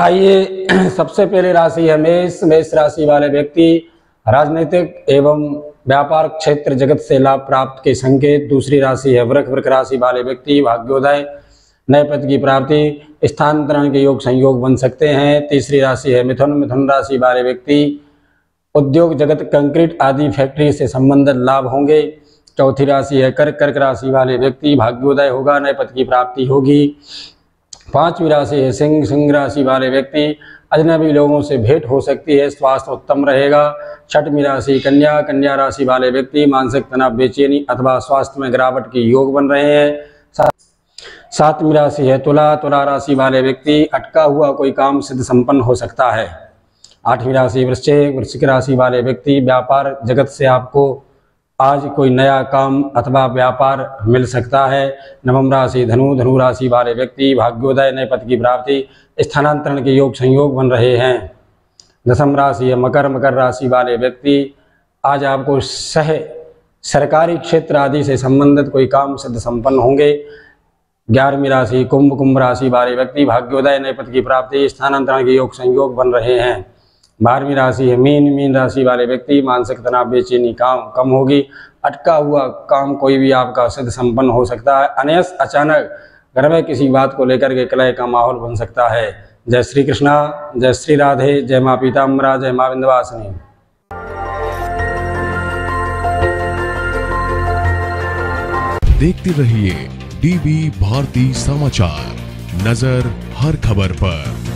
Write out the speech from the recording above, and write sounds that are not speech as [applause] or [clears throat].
आइए, [clears throat] सबसे पहले राशि है मेष। मेष राशि वाले व्यक्ति राजनीतिक एवं व्यापार क्षेत्र जगत से लाभ प्राप्त के संकेत। दूसरी राशि है वृक। वृक राशि वाले व्यक्ति भाग्योदय, नए पद की प्राप्ति, स्थानांतरण के योग संयोग बन सकते हैं। तीसरी राशि है मिथुन। मिथुन राशि वाले व्यक्ति उद्योग जगत, कंक्रीट आदि फैक्ट्री से संबंधित लाभ होंगे। चौथी राशि है कर्क। कर्क राशि वाले व्यक्ति भाग्योदय होगा, नए पद की प्राप्ति होगी। पांचवी राशि है, सिंह सिंह राशि वाले व्यक्ति, अजनबी लोगों से भेंट हो सकती है, स्वास्थ्य उत्तम रहेगा। छठवीं राशि कन्या कन्या राशि वाले व्यक्ति, मानसिक तनाव बेचैनी अथवा स्वास्थ्य में गिरावट के योग बन रहे हैं। सातवीं राशि है, तुला तुला राशि वाले व्यक्ति, अटका हुआ कोई काम सिद्ध संपन्न हो सकता है। आठवीं राशि वृश्चिक वृश्चिक राशि वाले व्यक्ति, व्यापार जगत से आपको आज कोई नया काम अथवा व्यापार मिल सकता है। नवम राशि धनु धनु राशि वाले व्यक्ति भाग्योदय नए पद की प्राप्ति, स्थानांतरण के योग संयोग बन रहे हैं। दसम राशि है मकर मकर राशि वाले व्यक्ति, आज आपको सह, सरकारी क्षेत्र आदि से संबंधित कोई काम सिद्ध संपन्न होंगे। ग्यारहवीं राशि, कुंभ कुंभ राशि वाले व्यक्ति भाग्योदय नए पद की प्राप्ति, स्थानांतरण के योग संयोग बन रहे हैं। बारहवीं राशि है। मीन मीन राशि वाले व्यक्ति मानसिक तनाव, बेचैनी, काम कम होगी। अटका हुआ काम कोई भी आपका सिद्ध संपन्न हो सकता है। अनयस, अचानक घर में किसी बात को लेकर के कलह का माहौल बन सकता है। जय श्री कृष्णा, जय श्री राधे, जय माँ पीताम्बरा, जय माँ विंध्यवासिनी। देखते रहिए डीबी भारती समाचार। नज़र हर खबर पर।